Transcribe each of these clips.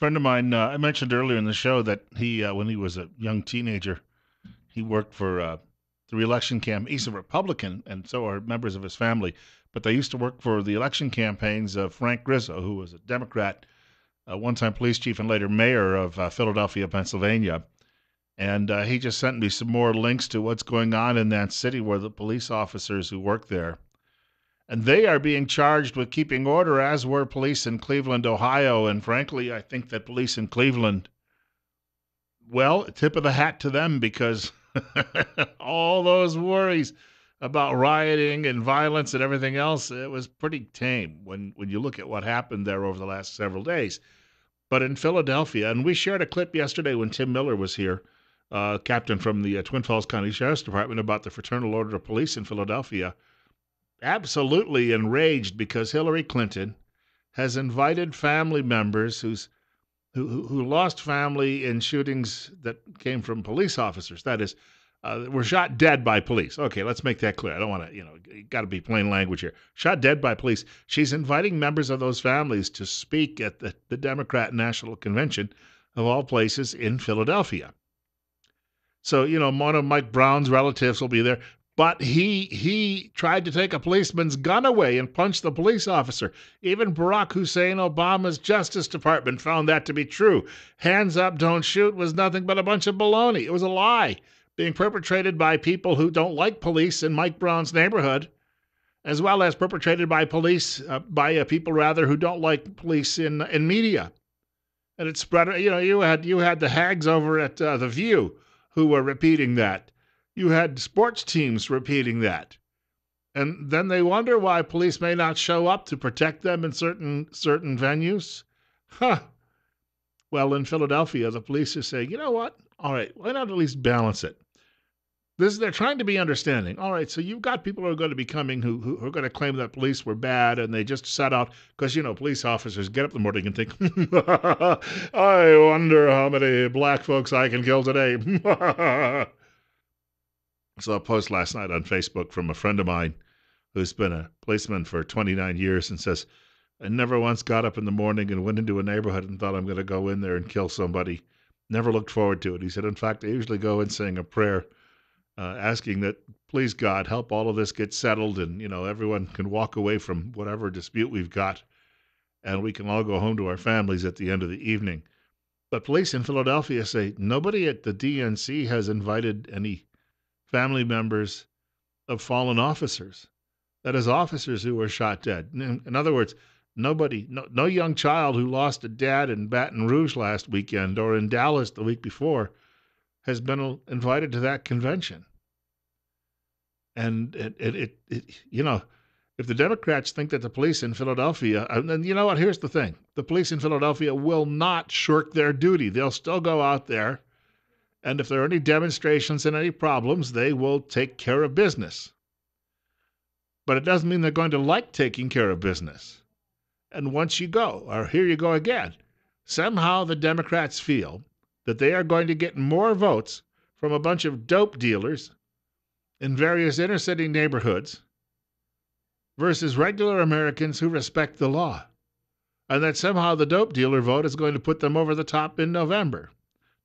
friend of mine, uh, I mentioned earlier in the show that he, uh, when he was a young teenager, he worked for uh, the reelection camp. He's a Republican, and so are members of his family. But they used to work for the election campaigns of Frank Rizzo, who was a Democrat, a one-time police chief, and later mayor of uh, Philadelphia, Pennsylvania. And uh, he just sent me some more links to what's going on in that city where the police officers who work there and they are being charged with keeping order, as were police in Cleveland, Ohio. And frankly, I think that police in Cleveland, well, tip of the hat to them because all those worries about rioting and violence and everything else, it was pretty tame when, when you look at what happened there over the last several days. But in Philadelphia, and we shared a clip yesterday when Tim Miller was here, uh, captain from the uh, Twin Falls County Sheriff's Department, about the Fraternal Order of Police in Philadelphia absolutely enraged because Hillary Clinton has invited family members who's who, who lost family in shootings that came from police officers. That is, uh, were shot dead by police. Okay, let's make that clear. I don't want to, you know, got to be plain language here. Shot dead by police. She's inviting members of those families to speak at the, the Democrat National Convention of all places in Philadelphia. So, you know, one of Mike Brown's relatives will be there but he he tried to take a policeman's gun away and punch the police officer. Even Barack Hussein Obama's Justice Department found that to be true. Hands up, don't shoot was nothing but a bunch of baloney. It was a lie being perpetrated by people who don't like police in Mike Brown's neighborhood, as well as perpetrated by police uh, by uh, people rather who don't like police in in media. And it spread. You know, you had you had the hags over at uh, the View who were repeating that you had sports teams repeating that. And then they wonder why police may not show up to protect them in certain certain venues. Huh. Well, in Philadelphia, the police are saying, you know what? All right, why not at least balance it? This they're trying to be understanding. All right, so you've got people who are going to be coming who, who, are going to claim that police were bad and they just set out because you know police officers get up in the morning and think, I wonder how many black folks I can kill today. saw a post last night on Facebook from a friend of mine who's been a policeman for 29 years and says, I never once got up in the morning and went into a neighborhood and thought I'm going to go in there and kill somebody. Never looked forward to it. He said, in fact, I usually go in saying a prayer, uh, asking that, please God, help all of this get settled and, you know, everyone can walk away from whatever dispute we've got and we can all go home to our families at the end of the evening. But police in Philadelphia say nobody at the DNC has invited any family members of fallen officers. That is, officers who were shot dead. In, other words, nobody, no, no young child who lost a dad in Baton Rouge last weekend or in Dallas the week before has been invited to that convention. And it, it, it, it you know, if the Democrats think that the police in Philadelphia, uh, and you know what, here's the thing the police in Philadelphia will not shirk their duty. They'll still go out there and if there are any demonstrations and any problems, they will take care of business. But it doesn't mean they're going to like taking care of business. And once you go, or here you go again, somehow the Democrats feel that they are going to get more votes from a bunch of dope dealers in various inner city neighborhoods versus regular Americans who respect the law. And that somehow the dope dealer vote is going to put them over the top in November.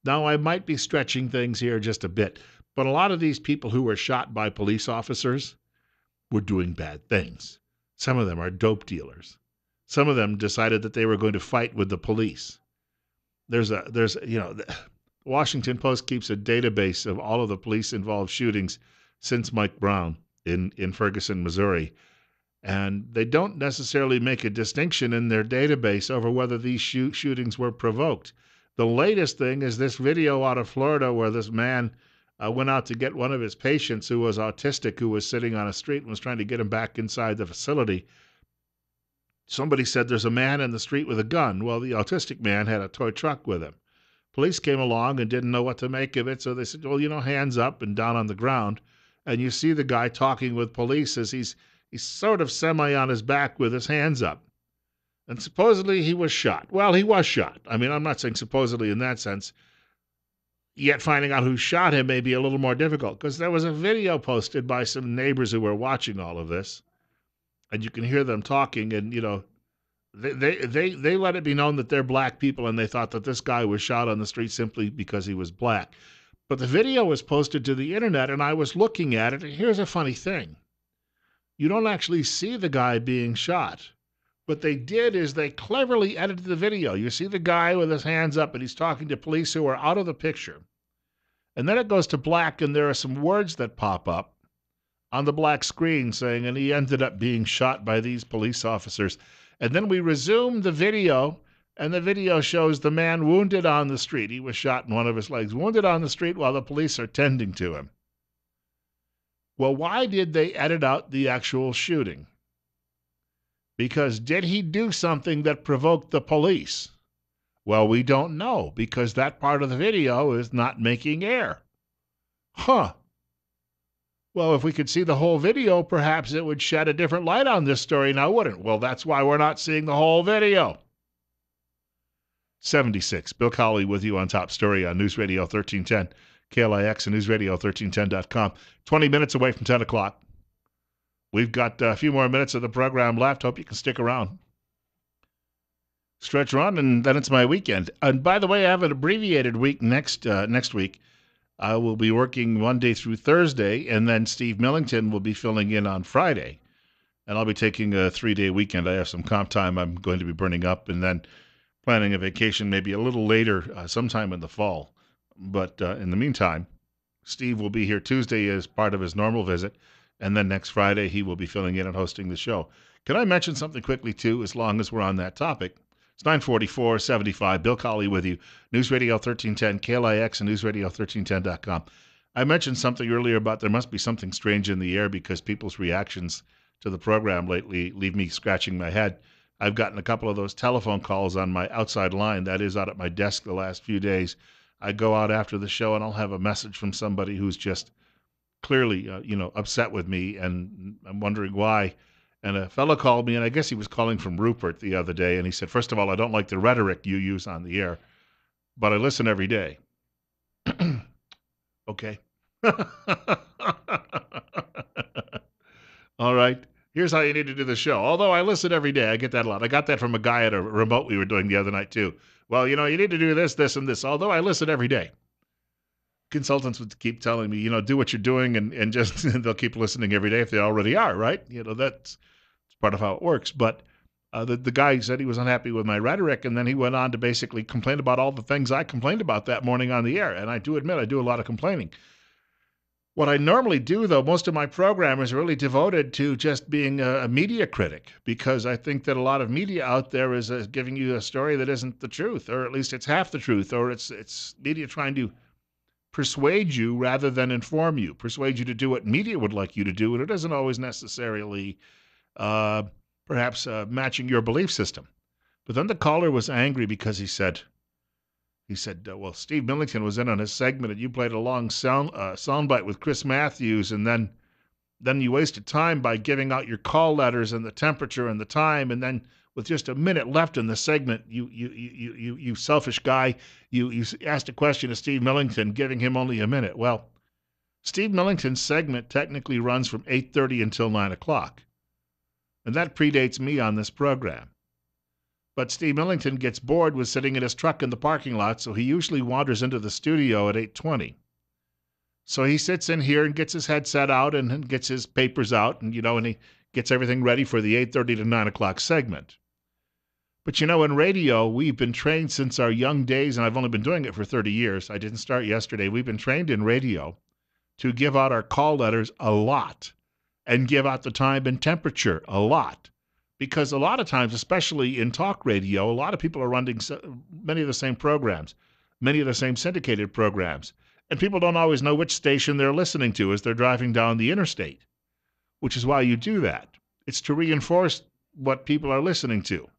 Now, I might be stretching things here just a bit, but a lot of these people who were shot by police officers were doing bad things. Some of them are dope dealers. Some of them decided that they were going to fight with the police. There's a there's you know, the Washington Post keeps a database of all of the police involved shootings since Mike Brown in in Ferguson, Missouri. And they don't necessarily make a distinction in their database over whether these shoot, shootings were provoked. The latest thing is this video out of Florida where this man uh, went out to get one of his patients who was autistic, who was sitting on a street and was trying to get him back inside the facility. Somebody said there's a man in the street with a gun. Well, the autistic man had a toy truck with him. Police came along and didn't know what to make of it, so they said, well, you know, hands up and down on the ground. And you see the guy talking with police as he's he's sort of semi on his back with his hands up. And supposedly he was shot. Well, he was shot. I mean, I'm not saying supposedly in that sense. Yet finding out who shot him may be a little more difficult because there was a video posted by some neighbors who were watching all of this. And you can hear them talking, and, you know, they, they they they let it be known that they're black people and they thought that this guy was shot on the street simply because he was black. But the video was posted to the internet and I was looking at it. And here's a funny thing. You don't actually see the guy being shot. What they did is they cleverly edited the video. You see the guy with his hands up and he's talking to police who are out of the picture. And then it goes to black and there are some words that pop up on the black screen saying, and he ended up being shot by these police officers. And then we resume the video, and the video shows the man wounded on the street. He was shot in one of his legs, wounded on the street while the police are tending to him. Well, why did they edit out the actual shooting? Because did he do something that provoked the police? Well, we don't know because that part of the video is not making air. Huh. Well, if we could see the whole video, perhaps it would shed a different light on this story now, wouldn't it? Well, that's why we're not seeing the whole video. 76. Bill Colley with you on Top Story on News Radio 1310, KLIX and NewsRadio1310.com. 20 minutes away from 10 o'clock. We've got a few more minutes of the program left. Hope you can stick around. Stretch run, and then it's my weekend. And by the way, I have an abbreviated week next uh, next week. I will be working Monday through Thursday, and then Steve Millington will be filling in on Friday. And I'll be taking a three day weekend. I have some comp time I'm going to be burning up, and then planning a vacation maybe a little later, uh, sometime in the fall. But uh, in the meantime, Steve will be here Tuesday as part of his normal visit, and then next Friday he will be filling in and hosting the show. Can I mention something quickly, too, as long as we're on that topic? It's 944 75. Bill Colley with you. News Radio 1310, KLIX, and NewsRadio1310.com. I mentioned something earlier about there must be something strange in the air because people's reactions to the program lately leave me scratching my head. I've gotten a couple of those telephone calls on my outside line, that is, out at my desk the last few days. I go out after the show and I'll have a message from somebody who's just clearly, uh, you know, upset with me, and I'm wondering why. And a fellow called me, and I guess he was calling from Rupert the other day, and he said, First of all, I don't like the rhetoric you use on the air, but I listen every day. okay. all right. Here's how you need to do the show. Although I listen every day, I get that a lot. I got that from a guy at a remote we were doing the other night, too. Well, you know, you need to do this, this, and this. Although I listen every day consultants would keep telling me, you know, do what you're doing and, and just they'll keep listening every day if they already are, right? You know, that's part of how it works. But uh, the, the guy said he was unhappy with my rhetoric, and then he went on to basically complain about all the things I complained about that morning on the air. And I do admit I do a lot of complaining. What I normally do, though, most of my program is really devoted to just being a, a media critic because I think that a lot of media out there is uh, giving you a story that isn't the truth, or at least it's half the truth, or it's it's media trying to persuade you rather than inform you, persuade you to do what media would like you to do, and it doesn't always necessarily uh, perhaps uh, matching your belief system. But then the caller was angry because he said, he said, uh, well, Steve Millington was in on his segment, and you played a long sound uh, soundbite with Chris Matthews, and then then you wasted time by giving out your call letters and the temperature and the time, and then with just a minute left in the segment, you you you you you selfish guy, you you asked a question of Steve Millington, giving him only a minute. Well, Steve Millington's segment technically runs from 8:30 until 9 o'clock, and that predates me on this program. But Steve Millington gets bored with sitting in his truck in the parking lot, so he usually wanders into the studio at 8:20. So he sits in here and gets his headset out and, and gets his papers out, and you know, and he gets everything ready for the 8:30 to 9 o'clock segment. But you know, in radio, we've been trained since our young days, and I've only been doing it for 30 years. I didn't start yesterday. We've been trained in radio to give out our call letters a lot and give out the time and temperature a lot. Because a lot of times, especially in talk radio, a lot of people are running many of the same programs, many of the same syndicated programs, and people don't always know which station they're listening to as they're driving down the interstate, which is why you do that. It's to reinforce what people are listening to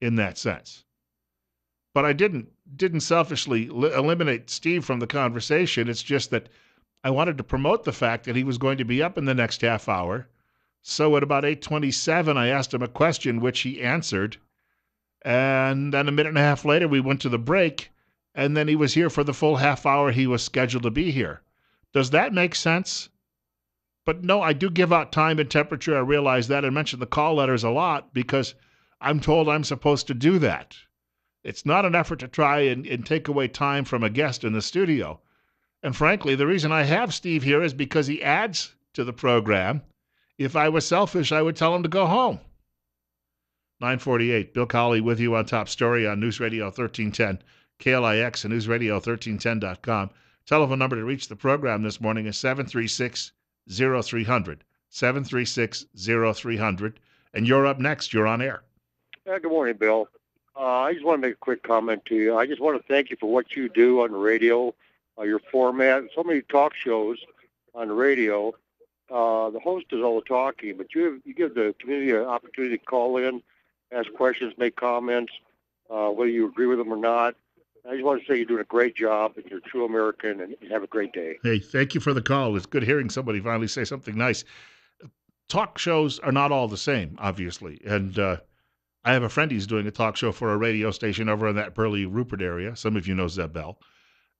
in that sense. But I didn't didn't selfishly li- eliminate Steve from the conversation. It's just that I wanted to promote the fact that he was going to be up in the next half hour. So at about 8:27 I asked him a question which he answered. And then a minute and a half later we went to the break and then he was here for the full half hour he was scheduled to be here. Does that make sense? But no, I do give out time and temperature. I realize that. I mentioned the call letters a lot because I'm told I'm supposed to do that. It's not an effort to try and, and take away time from a guest in the studio. And frankly, the reason I have Steve here is because he adds to the program. If I was selfish, I would tell him to go home. 948, Bill Colley with you on Top Story on News Radio 1310, KLIX and NewsRadio1310.com. Telephone number to reach the program this morning is 736 0300. 736 0300. And you're up next. You're on air. Yeah, good morning, Bill. Uh, I just want to make a quick comment to you. I just want to thank you for what you do on the radio, uh, your format, so many talk shows on the radio. Uh, the host does all the talking, but you you give the community an opportunity to call in, ask questions, make comments, uh, whether you agree with them or not. I just want to say you're doing a great job and you're a true American and have a great day. Hey, thank you for the call. It's good hearing somebody finally say something nice. Talk shows are not all the same, obviously. And uh, I have a friend who's doing a talk show for a radio station over in that Burley Rupert area. Some of you know Zeb Bell.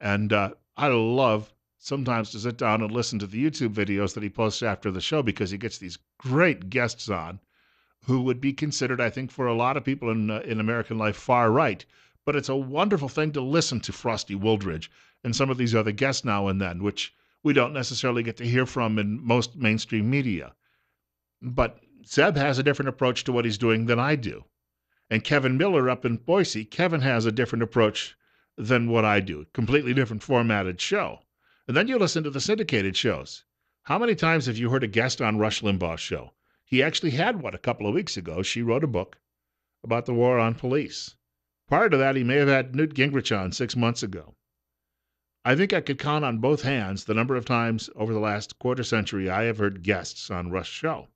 And uh, I love sometimes to sit down and listen to the YouTube videos that he posts after the show because he gets these great guests on who would be considered, I think, for a lot of people in, uh, in American life, far right but it's a wonderful thing to listen to Frosty Wooldridge and some of these other guests now and then, which we don't necessarily get to hear from in most mainstream media. But Zeb has a different approach to what he's doing than I do. And Kevin Miller up in Boise, Kevin has a different approach than what I do, completely different formatted show. And then you listen to the syndicated shows. How many times have you heard a guest on Rush Limbaugh's show? He actually had one a couple of weeks ago. She wrote a book about the war on police. Prior to that, he may have had Newt Gingrich on six months ago. I think I could count on both hands the number of times over the last quarter century I have heard guests on Rush show,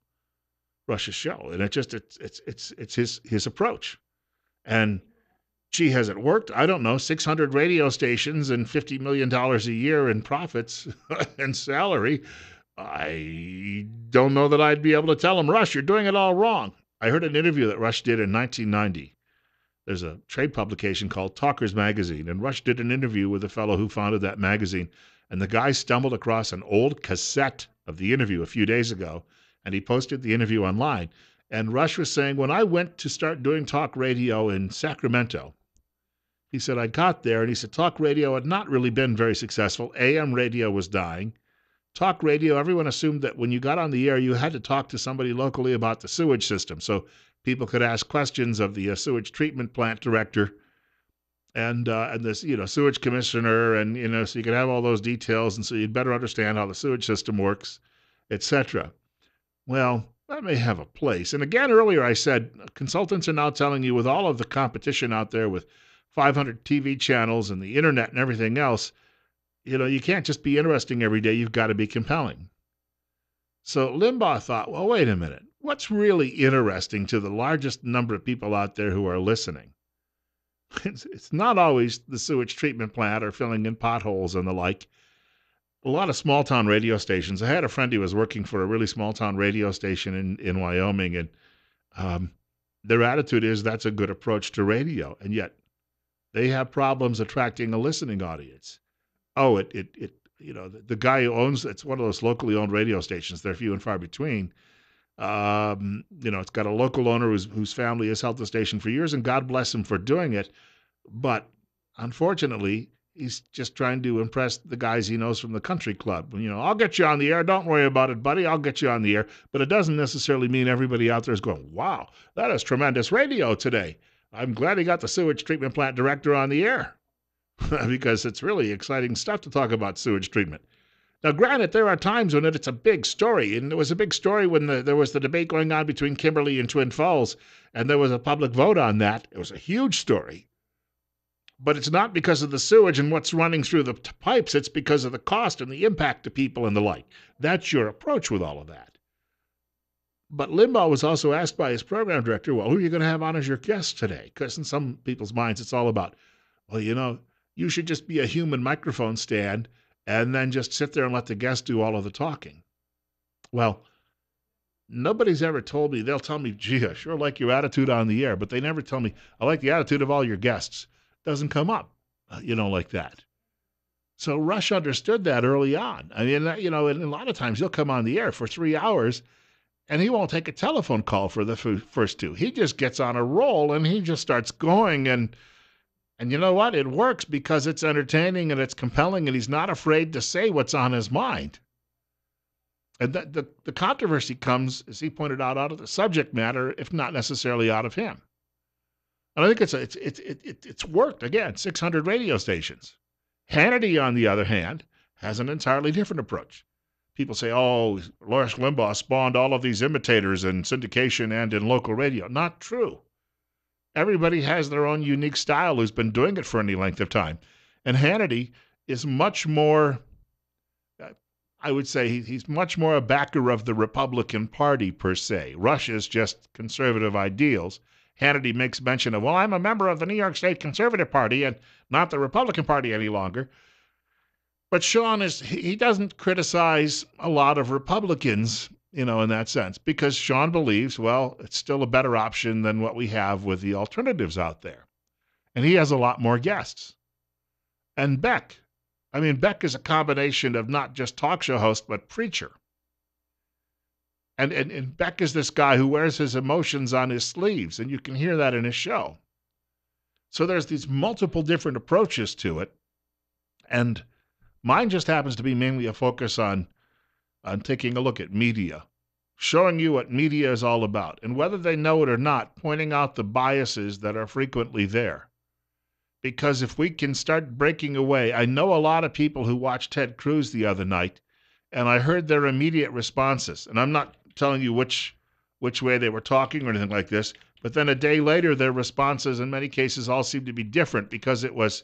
Rush's show, and it just it's it's it's it's his his approach. And gee, has it worked? I don't know. Six hundred radio stations and fifty million dollars a year in profits and salary. I don't know that I'd be able to tell him, Rush, you're doing it all wrong. I heard an interview that Rush did in 1990 there's a trade publication called Talkers Magazine, and Rush did an interview with the fellow who founded that magazine. And the guy stumbled across an old cassette of the interview a few days ago, and he posted the interview online. And Rush was saying, when I went to start doing talk radio in Sacramento, he said, I got there, and he said, talk radio had not really been very successful. AM radio was dying. Talk radio, everyone assumed that when you got on the air, you had to talk to somebody locally about the sewage system. So people could ask questions of the uh, sewage treatment plant director and uh, and this you know sewage commissioner and you know so you could have all those details and so you'd better understand how the sewage system works etc well that may have a place and again earlier i said uh, consultants are now telling you with all of the competition out there with 500 tv channels and the internet and everything else you know you can't just be interesting every day you've got to be compelling so limbaugh thought well wait a minute what's really interesting to the largest number of people out there who are listening? It's, it's not always the sewage treatment plant or filling in potholes and the like. A lot of small town radio stations. I had a friend who was working for a really small town radio station in, in Wyoming, and um, their attitude is that's a good approach to radio. And yet they have problems attracting a listening audience. Oh, it, it, it you know, the, the guy who owns it's one of those locally owned radio stations. They're few and far between um, you know, it's got a local owner whose, whose family has held the station for years, and God bless him for doing it. But unfortunately, he's just trying to impress the guys he knows from the country club. You know, I'll get you on the air. Don't worry about it, buddy. I'll get you on the air. But it doesn't necessarily mean everybody out there is going, wow, that is tremendous radio today. I'm glad he got the sewage treatment plant director on the air because it's really exciting stuff to talk about sewage treatment. Now, granted, there are times when it's a big story, and it was a big story when the, there was the debate going on between Kimberly and Twin Falls, and there was a public vote on that. It was a huge story. But it's not because of the sewage and what's running through the pipes, it's because of the cost and the impact to people and the like. That's your approach with all of that. But Limbaugh was also asked by his program director, well, who are you going to have on as your guest today? Because in some people's minds, it's all about, well, you know, you should just be a human microphone stand and then just sit there and let the guest do all of the talking. Well, nobody's ever told me, they'll tell me, gee, I sure like your attitude on the air, but they never tell me, I like the attitude of all your guests. Doesn't come up, uh, you know, like that. So Rush understood that early on. I mean, you know, and a lot of times he'll come on the air for three hours and he won't take a telephone call for the first two. He just gets on a roll and he just starts going and and you know what? It works because it's entertaining and it's compelling and he's not afraid to say what's on his mind. And the, the, the controversy comes, as he pointed out, out of the subject matter, if not necessarily out of him. And I think it's, a, it's, it, it, it's worked. Again, 600 radio stations. Hannity, on the other hand, has an entirely different approach. People say, oh, Rush Limbaugh spawned all of these imitators in syndication and in local radio. Not true. Everybody has their own unique style who's been doing it for any length of time. And Hannity is much more, I would say, he's much more a backer of the Republican Party per se. Rush is just conservative ideals. Hannity makes mention of, well, I'm a member of the New York State Conservative Party and not the Republican Party any longer. But Sean is, he doesn't criticize a lot of Republicans you know, in that sense, because Sean believes, well, it's still a better option than what we have with the alternatives out there. And he has a lot more guests. And Beck, I mean, Beck is a combination of not just talk show host, but preacher. And, and, and Beck is this guy who wears his emotions on his sleeves, and you can hear that in his show. So there's these multiple different approaches to it. And mine just happens to be mainly a focus on on taking a look at media, showing you what media is all about, and whether they know it or not, pointing out the biases that are frequently there. Because if we can start breaking away, I know a lot of people who watched Ted Cruz the other night, and I heard their immediate responses. And I'm not telling you which which way they were talking or anything like this, but then a day later, their responses in many cases all seemed to be different because it was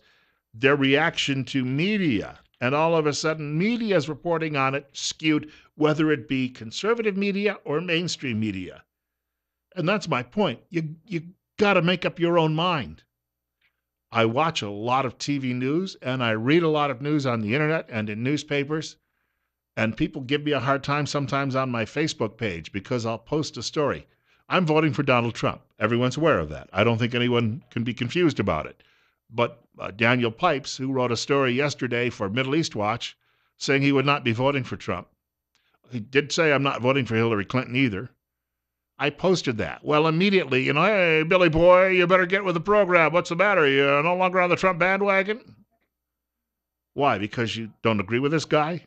their reaction to media and all of a sudden media is reporting on it skewed, whether it be conservative media or mainstream media. And that's my point. You you got to make up your own mind. I watch a lot of TV news and I read a lot of news on the internet and in newspapers. And people give me a hard time sometimes on my Facebook page because I'll post a story. I'm voting for Donald Trump. Everyone's aware of that. I don't think anyone can be confused about it. But uh, Daniel Pipes, who wrote a story yesterday for Middle East Watch, saying he would not be voting for Trump. He did say, I'm not voting for Hillary Clinton either. I posted that. Well, immediately, you know, hey, Billy boy, you better get with the program. What's the matter? You're no longer on the Trump bandwagon? Why? Because you don't agree with this guy?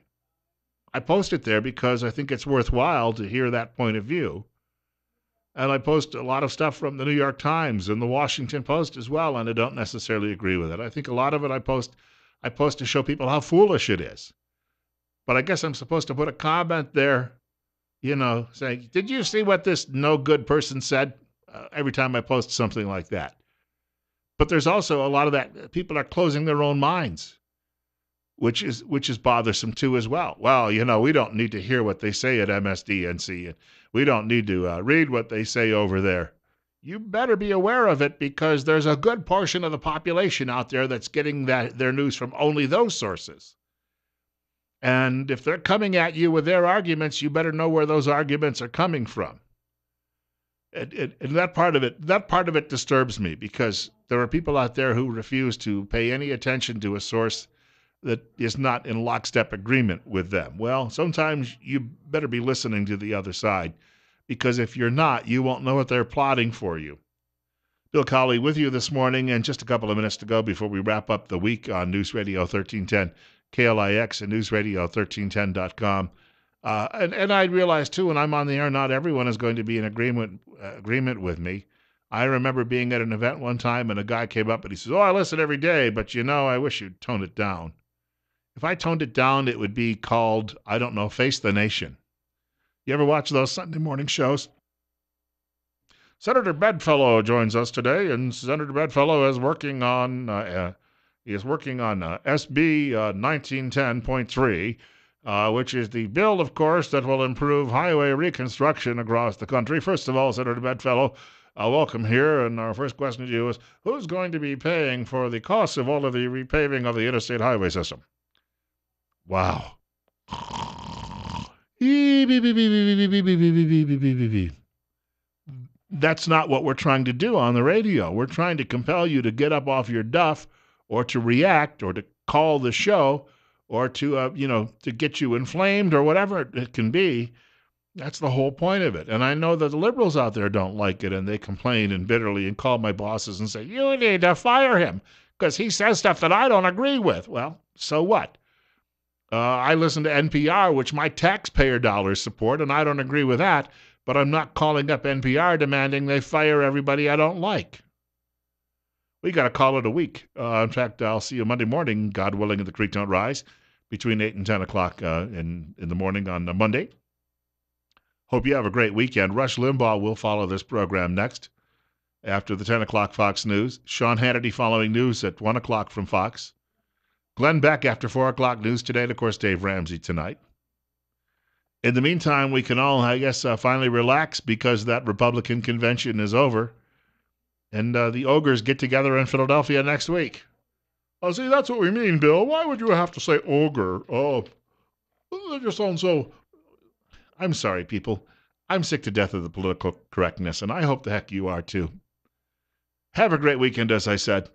I post it there because I think it's worthwhile to hear that point of view. And I post a lot of stuff from the New York Times and the Washington Post as well, and I don't necessarily agree with it. I think a lot of it I post I post to show people how foolish it is. But I guess I'm supposed to put a comment there, you know, saying, "Did you see what this no good person said?" Uh, every time I post something like that. But there's also a lot of that people are closing their own minds which is which is bothersome too as well. Well, you know, we don't need to hear what they say at MSDNC, and we don't need to uh, read what they say over there. You better be aware of it because there's a good portion of the population out there that's getting that their news from only those sources. And if they're coming at you with their arguments, you better know where those arguments are coming from. And, and, and that part of it, that part of it disturbs me because there are people out there who refuse to pay any attention to a source that is not in lockstep agreement with them. Well, sometimes you better be listening to the other side because if you're not, you won't know what they're plotting for you. Bill Colley with you this morning, and just a couple of minutes to go before we wrap up the week on News Radio 1310, KLIX, and NewsRadio1310.com. Uh, and, and I realize too, when I'm on the air, not everyone is going to be in agreement uh, agreement with me. I remember being at an event one time, and a guy came up and he says, "Oh, I listen every day, but you know, I wish you'd tone it down." If I toned it down, it would be called, I don't know, Face the Nation. You ever watch those Sunday morning shows? Senator Bedfellow joins us today, and Senator Bedfellow is working on uh, uh, he is working on uh, SB 1910.3, uh, uh, which is the bill, of course, that will improve highway reconstruction across the country. First of all, Senator Bedfellow, uh, welcome here. And our first question to you is Who's going to be paying for the costs of all of the repaving of the interstate highway system? Wow. That's not what we're trying to do on the radio. We're trying to compel you to get up off your duff or to react or to call the show or to uh, you know to get you inflamed or whatever it can be That's the whole point of it. And I know that the liberals out there don't like it and they complain and bitterly and call my bosses and say, You need to fire him because he says stuff that I don't agree with. Well, so what? Uh, I listen to NPR, which my taxpayer dollars support, and I don't agree with that, but I'm not calling up NPR demanding they fire everybody I don't like. We got to call it a week. Uh, in fact, I'll see you Monday morning, God willing, if the creek don't rise, between 8 and 10 o'clock uh, in, in the morning on Monday. Hope you have a great weekend. Rush Limbaugh will follow this program next after the 10 o'clock Fox News. Sean Hannity following news at 1 o'clock from Fox. Glenn Beck after 4 o'clock news today, and of course, Dave Ramsey tonight. In the meantime, we can all, I guess, uh, finally relax because that Republican convention is over. And uh, the ogres get together in Philadelphia next week. Oh, see, that's what we mean, Bill. Why would you have to say ogre? Oh, that just sounds so I'm sorry, people. I'm sick to death of the political correctness, and I hope the heck you are too. Have a great weekend, as I said.